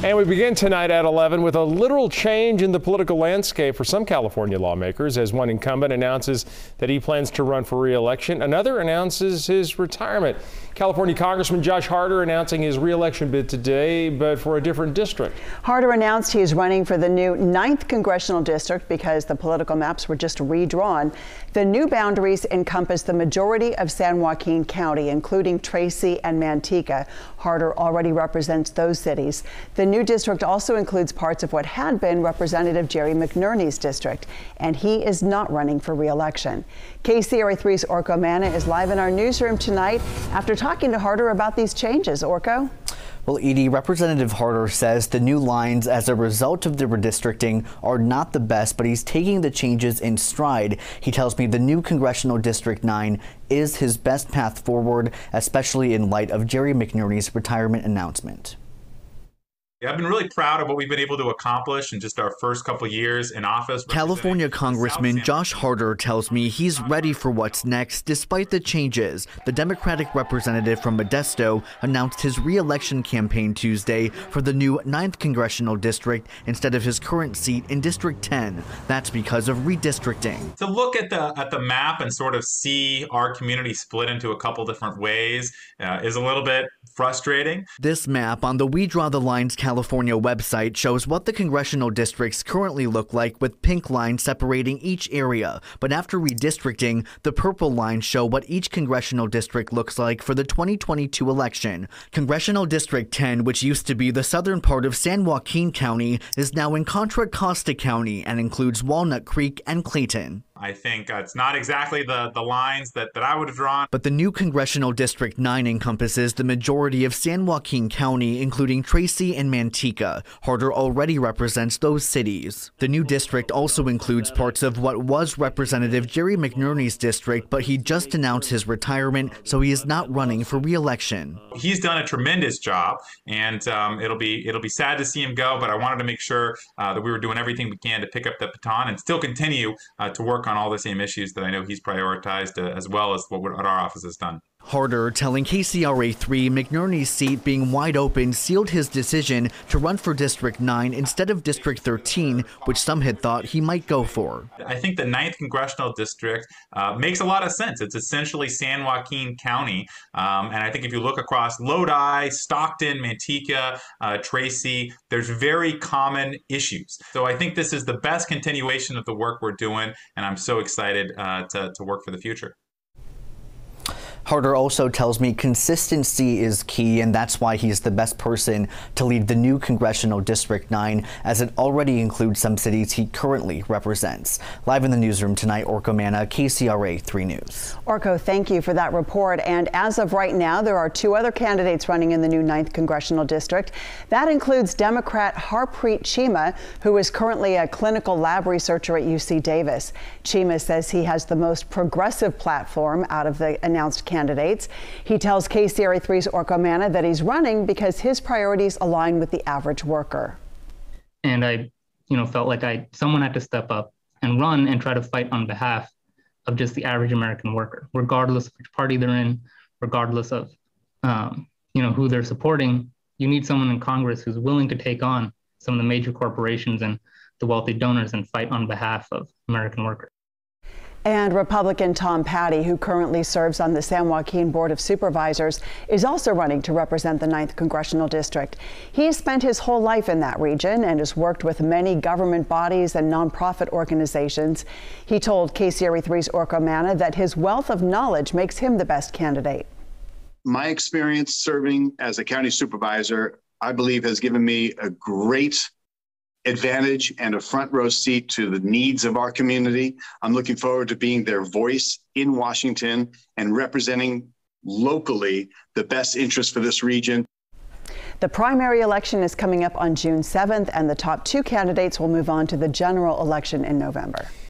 And we begin tonight at 11 with a literal change in the political landscape for some California lawmakers as one incumbent announces that he plans to run for re-election. Another announces his retirement. California Congressman Josh Harder announcing his re-election bid today, but for a different district. Harder announced he is running for the new 9th congressional district because the political maps were just redrawn. The new boundaries encompass the majority of San Joaquin County, including Tracy and Manteca. Harder already represents those cities. The new district also includes parts of what had been Representative Jerry McNerney's district, and he is not running for re-election. KCRA 3's Orko Manna is live in our newsroom tonight after talking to Harder about these changes. Orko? Well, Edie, Representative Harder says the new lines as a result of the redistricting are not the best, but he's taking the changes in stride. He tells me the new Congressional District 9 is his best path forward, especially in light of Jerry McNerney's retirement announcement. I've been really proud of what we've been able to accomplish in just our first couple years in office. California Congressman Josh Harder tells me he's ready for what's next despite the changes. The Democratic representative from Modesto announced his re-election campaign Tuesday for the new 9th congressional district instead of his current seat in District 10. That's because of redistricting. To look at the at the map and sort of see our community split into a couple different ways uh, is a little bit frustrating. This map on the We Draw the Lines California website shows what the congressional districts currently look like with pink lines separating each area. But after redistricting, the purple lines show what each congressional district looks like for the 2022 election. Congressional District 10, which used to be the southern part of San Joaquin County, is now in Contra Costa County and includes Walnut Creek and Clayton. I think uh, it's not exactly the, the lines that, that I would have drawn. But the new Congressional District 9 encompasses the majority of San Joaquin County, including Tracy and Manteca. Harder already represents those cities. The new district also includes parts of what was Representative Jerry McNerney's district, but he just announced his retirement, so he is not running for re-election. He's done a tremendous job, and um, it'll be it'll be sad to see him go. But I wanted to make sure uh, that we were doing everything we can to pick up the baton and still continue uh, to work on all the same issues that I know he's prioritized, uh, as well as what, what our office has done. Harder telling KCRA 3 McNerney's seat being wide open sealed his decision to run for District 9 instead of District 13, which some had thought he might go for. I think the 9th Congressional District uh, makes a lot of sense. It's essentially San Joaquin County. Um, and I think if you look across Lodi, Stockton, Manteca, uh, Tracy, there's very common issues. So I think this is the best continuation of the work we're doing. And I'm so excited uh, to, to work for the future. Harder also tells me consistency is key, and that's why he's the best person to lead the new Congressional District 9, as it already includes some cities he currently represents. Live in the newsroom tonight, Orko Manna, KCRA 3 News. Orko, thank you for that report. And as of right now, there are two other candidates running in the new 9th Congressional District. That includes Democrat Harpreet Chima, who is currently a clinical lab researcher at UC Davis. Chima says he has the most progressive platform out of the announced candidates candidates. He tells KCRA 3's Orko Manna that he's running because his priorities align with the average worker. And I, you know, felt like I someone had to step up and run and try to fight on behalf of just the average American worker, regardless of which party they're in, regardless of, um, you know, who they're supporting. You need someone in Congress who's willing to take on some of the major corporations and the wealthy donors and fight on behalf of American workers. And Republican Tom Patti, who currently serves on the San Joaquin Board of Supervisors, is also running to represent the 9th Congressional District. He spent his whole life in that region and has worked with many government bodies and nonprofit organizations. He told KCRA 3's Orko Manna that his wealth of knowledge makes him the best candidate. My experience serving as a county supervisor, I believe, has given me a great advantage and a front row seat to the needs of our community. I'm looking forward to being their voice in Washington and representing locally the best interest for this region. The primary election is coming up on June 7th, and the top two candidates will move on to the general election in November.